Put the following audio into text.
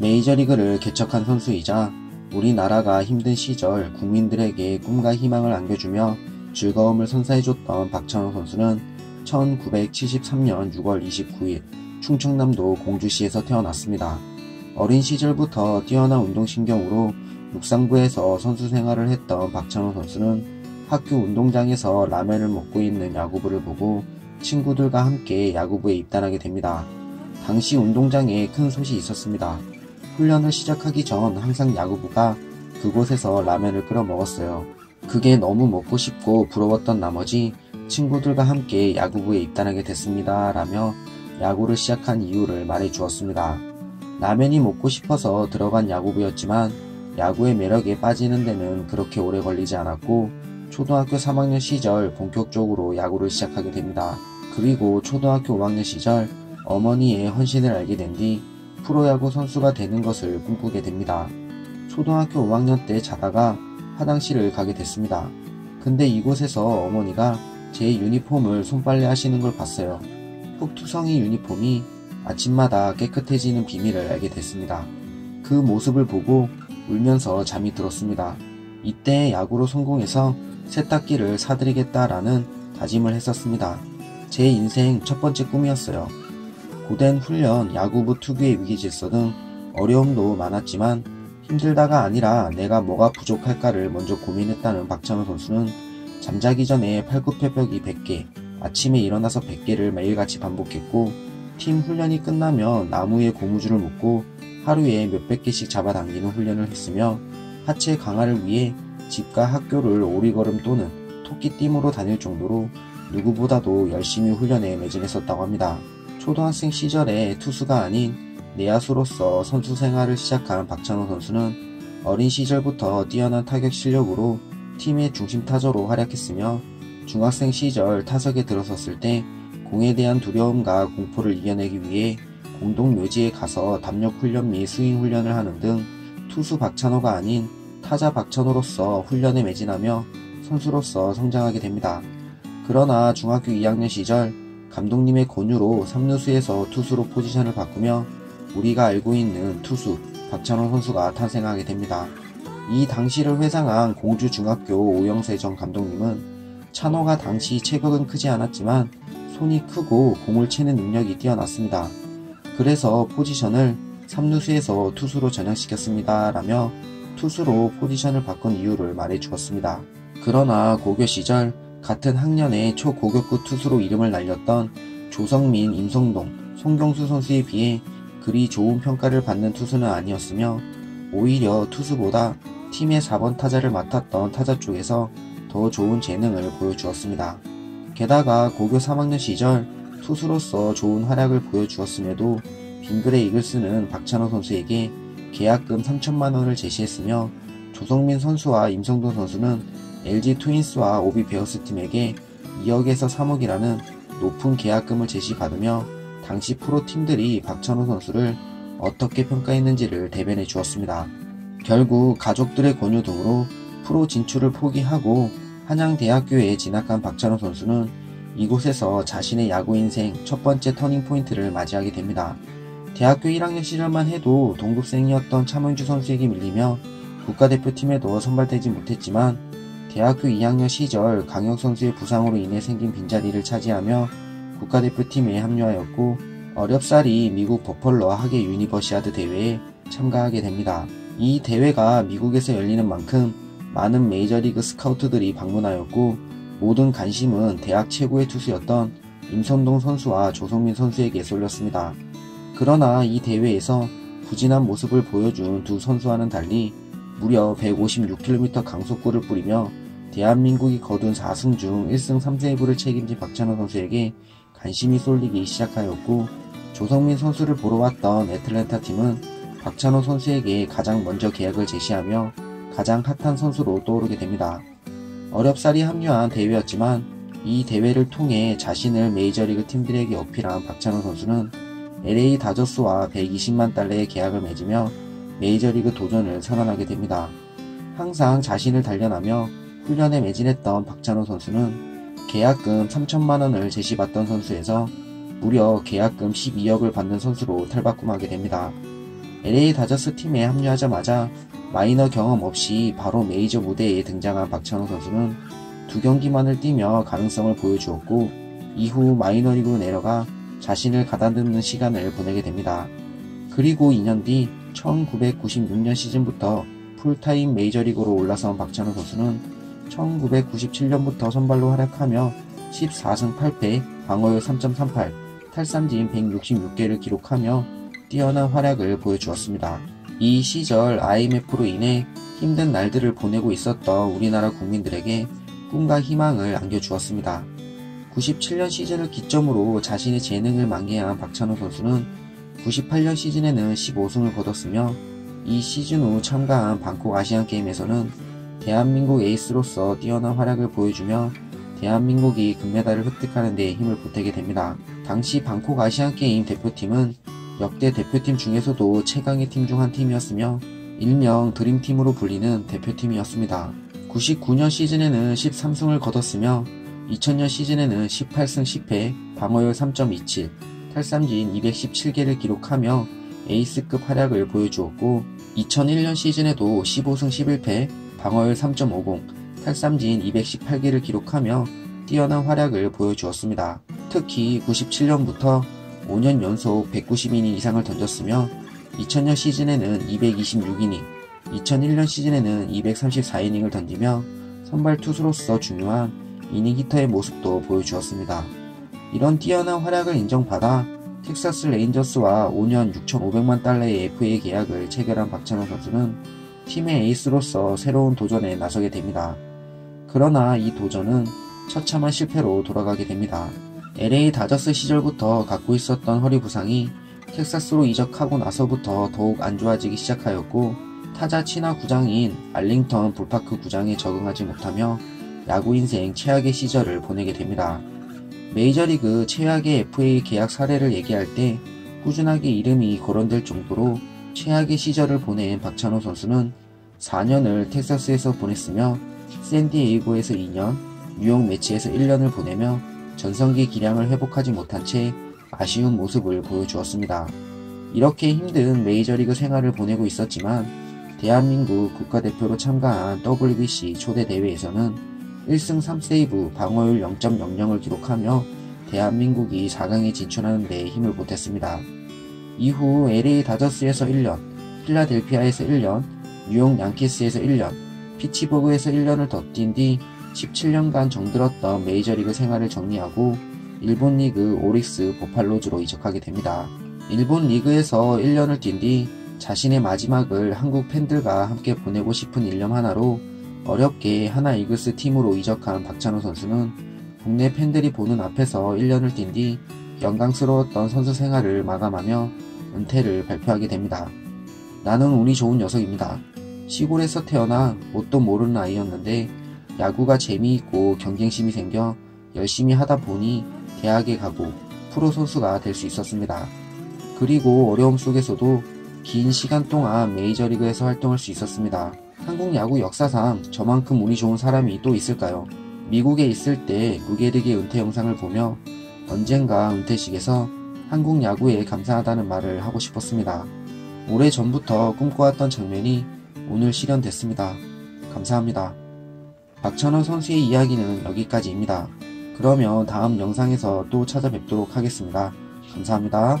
메이저리그를 개척한 선수이자 우리나라가 힘든 시절 국민들에게 꿈과 희망을 안겨주며 즐거움을 선사해줬던 박찬호 선수는 1973년 6월 29일 충청남도 공주시에서 태어났습니다. 어린 시절부터 뛰어난 운동신경으로 육상부에서 선수 생활을 했던 박찬호 선수는 학교 운동장에서 라면을 먹고 있는 야구부를 보고 친구들과 함께 야구부에 입단하게 됩니다. 당시 운동장에 큰 솥이 있었습니다. 훈련을 시작하기 전 항상 야구부가 그곳에서 라면을 끓여 먹었어요. 그게 너무 먹고 싶고 부러웠던 나머지 친구들과 함께 야구부에 입단하게 됐습니다. 라며 야구를 시작한 이유를 말해 주었습니다. 라면이 먹고 싶어서 들어간 야구부였지만 야구의 매력에 빠지는 데는 그렇게 오래 걸리지 않았고 초등학교 3학년 시절 본격적으로 야구를 시작하게 됩니다. 그리고 초등학교 5학년 시절 어머니의 헌신을 알게 된 뒤 프로야구 선수가 되는 것을 꿈꾸게 됩니다. 초등학교 5학년 때 자다가 화장실을 가게 됐습니다. 근데 이곳에서 어머니가 제 유니폼을 손빨래 하시는 걸 봤어요. 흑투성이 유니폼이 아침마다 깨끗해지는 비밀을 알게 됐습니다. 그 모습을 보고 울면서 잠이 들었습니다. 이때 야구로 성공해서 세탁기를 사드리겠다라는 다짐을 했었습니다. 제 인생 첫 번째 꿈이었어요. 고된 훈련, 야구부 특유의 위기 질서 등 어려움도 많았지만 힘들다가 아니라 내가 뭐가 부족할까를 먼저 고민했다는 박찬호 선수는 잠자기 전에 팔굽혀펴기 100개, 아침에 일어나서 100개를 매일같이 반복했고 팀 훈련이 끝나면 나무에 고무줄을 묶고 하루에 몇백 개씩 잡아당기는 훈련을 했으며 하체 강화를 위해 집과 학교를 오리걸음 또는 토끼띠으로 다닐 정도로 누구보다도 열심히 훈련에 매진했었다고 합니다. 초등학생 시절에 투수가 아닌 내야수로서 선수 생활을 시작한 박찬호 선수는 어린 시절부터 뛰어난 타격 실력으로 팀의 중심 타자로 활약했으며 중학생 시절 타석에 들어섰을 때 공에 대한 두려움과 공포를 이겨내기 위해 공동 묘지에 가서 담력 훈련 및 스윙 훈련을 하는 등 투수 박찬호가 아닌 타자 박찬호로서 훈련에 매진하며 선수로서 성장하게 됩니다. 그러나 중학교 2학년 시절 감독님의 권유로 3루수에서 투수로 포지션을 바꾸며 우리가 알고 있는 투수 박찬호 선수가 탄생하게 됩니다. 이 당시를 회상한 공주중학교 오영세 전 감독님은 찬호가 당시 체격은 크지 않았지만 손이 크고 공을 채는 능력이 뛰어났습니다. 그래서 포지션을 3루수에서 투수로 전향시켰습니다. 라며 투수로 포지션을 바꾼 이유를 말해 주었습니다. 그러나 고교 시절 같은 학년에 초고격급 투수로 이름을 날렸던 조성민, 임성동, 송경수 선수에 비해 그리 좋은 평가를 받는 투수는 아니었으며 오히려 투수보다 팀의 4번 타자를 맡았던 타자 쪽에서 더 좋은 재능을 보여주었습니다. 게다가 고교 3학년 시절 투수로서 좋은 활약을 보여주었음에도 빙그레 이글스는 박찬호 선수에게 계약금 3천만원을 제시했으며 조성민 선수와 임성돈 선수는 LG 트윈스와 오비 베어스 팀에게 2억에서 3억이라는 높은 계약금을 제시받으며 당시 프로팀들이 박찬호 선수를 어떻게 평가했는지를 대변해 주었습니다. 결국 가족들의 권유 등으로 프로 진출을 포기하고 한양대학교에 진학한 박찬호 선수는 이곳에서 자신의 야구 인생 첫 번째 터닝 포인트를 맞이하게 됩니다. 대학교 1학년 시절만 해도 동급생이었던 차명주 선수에게 밀리며 국가대표팀에도 선발되지 못했지만 대학교 2학년 시절 강혁 선수의 부상으로 인해 생긴 빈자리를 차지하며 국가대표팀에 합류하였고 어렵사리 미국 버펄로 하계 유니버시아드 대회에 참가하게 됩니다. 이 대회가 미국에서 열리는 만큼 많은 메이저리그 스카우트들이 방문하였고 모든 관심은 대학 최고의 투수였던 임선동 선수와 조성민 선수에게 쏠렸습니다. 그러나 이 대회에서 부진한 모습을 보여준 두 선수와는 달리 무려 156km 강속구를 뿌리며 대한민국이 거둔 4승 중 1승 3세이브를 책임진 박찬호 선수에게 관심이 쏠리기 시작하였고 조성민 선수를 보러 왔던 애틀랜타 팀은 박찬호 선수에게 가장 먼저 계약을 제시하며 가장 핫한 선수로 떠오르게 됩니다. 어렵사리 합류한 대회였지만 이 대회를 통해 자신을 메이저리그 팀들에게 어필한 박찬호 선수는 LA 다저스와 120만 달러의 계약을 맺으며 메이저리그 도전을 선언하게 됩니다. 항상 자신을 단련하며 훈련에 매진했던 박찬호 선수는 계약금 3천만 원을 제시받던 선수에서 무려 계약금 12억을 받는 선수로 탈바꿈하게 됩니다. LA 다저스 팀에 합류하자마자 마이너 경험 없이 바로 메이저 무대에 등장한 박찬호 선수는 두 경기만을 뛰며 가능성을 보여주었고 이후 마이너리그로 내려가 자신을 가다듬는 시간을 보내게 됩니다. 그리고 2년 뒤 1996년 시즌부터 풀타임 메이저리그로 올라선 박찬호 선수는 1997년부터 선발로 활약하며 14승 8패, 방어율 3.38, 탈삼진 166개를 기록하며 뛰어난 활약을 보여주었습니다. 이 시절 IMF로 인해 힘든 날들을 보내고 있었던 우리나라 국민들에게 꿈과 희망을 안겨주었습니다. 97년 시즌을 기점으로 자신의 재능을 만개한 박찬호 선수는 98년 시즌에는 15승을 거뒀으며 이 시즌 후 참가한 방콕 아시안 게임에서는 대한민국 에이스로서 뛰어난 활약을 보여주며 대한민국이 금메달을 획득하는 데 힘을 보태게 됩니다. 당시 방콕 아시안 게임 대표팀은 역대 대표팀 중에서도 최강의 팀 중 한 팀이었으며 일명 드림팀으로 불리는 대표팀이었습니다. 99년 시즌에는 13승을 거뒀으며 2000년 시즌에는 18승 10패, 방어율 3.27, 탈삼진 217개를 기록하며 에이스급 활약을 보여주었고 2001년 시즌에도 15승 11패, 방어율 3.50, 탈삼진 218개를 기록하며 뛰어난 활약을 보여주었습니다. 특히 97년부터 5년 연속 190이닝 이상을 던졌으며 2000년 시즌에는 226이닝, 2001년 시즌에는 234이닝을 던지며 선발 투수로서 중요한 이닝 히터의 모습도 보여주었습니다. 이런 뛰어난 활약을 인정받아 텍사스 레인저스와 5년 6,500만 달러의 FA 계약을 체결한 박찬호 선수는 팀의 에이스로서 새로운 도전에 나서게 됩니다. 그러나 이 도전은 처참한 실패로 돌아가게 됩니다. LA 다저스 시절부터 갖고 있었던 허리 부상이 텍사스로 이적하고 나서부터 더욱 안 좋아지기 시작하였고 타자 친화 구장인 알링턴 볼파크 구장에 적응하지 못하며 야구 인생 최악의 시절을 보내게 됩니다. 메이저리그 최악의 FA 계약 사례를 얘기할 때 꾸준하게 이름이 거론될 정도로 최악의 시절을 보낸 박찬호 선수는 4년을 텍사스에서 보냈으며 샌디에이고에서 2년, 뉴욕 매치에서 1년을 보내며 전성기 기량을 회복하지 못한 채 아쉬운 모습을 보여주었습니다. 이렇게 힘든 메이저리그 생활을 보내고 있었지만 대한민국 국가대표로 참가한 WBC 초대 대회에서는 1승 3세이브 방어율 0.00을 기록하며 대한민국이 4강에 진출하는 데 힘을 보탰습니다. 이후 LA 다저스에서 1년, 필라델피아에서 1년, 뉴욕 양키스에서 1년, 피치버그에서 1년을 더 뛴 뒤 17년간 정들었던 메이저리그 생활을 정리하고 일본 리그 오릭스 보팔로즈로 이적하게 됩니다. 일본 리그에서 1년을 뛴 뒤 자신의 마지막을 한국 팬들과 함께 보내고 싶은 일념 하나로 어렵게 하나 이글스 팀으로 이적한 박찬호 선수는 국내 팬들이 보는 앞에서 1년을 뛴 뒤 영광스러웠던 선수 생활을 마감하며 은퇴를 발표하게 됩니다. 나는 운이 좋은 녀석입니다. 시골에서 태어나 뭣도 모르는 아이였는데 야구가 재미있고 경쟁심이 생겨 열심히 하다 보니 대학에 가고 프로 선수가 될 수 있었습니다. 그리고 어려움 속에서도 긴 시간 동안 메이저리그에서 활동할 수 있었습니다. 한국 야구 역사상 저만큼 운이 좋은 사람이 또 있을까요? 미국에 있을 때 무게르기 은퇴 영상을 보며 언젠가 은퇴식에서 한국 야구에 감사하다는 말을 하고 싶었습니다. 오래 전부터 꿈꿔왔던 장면이 오늘 실현됐습니다. 감사합니다. 박찬호 선수의 이야기는 여기까지입니다. 그러면 다음 영상에서 또 찾아뵙도록 하겠습니다. 감사합니다.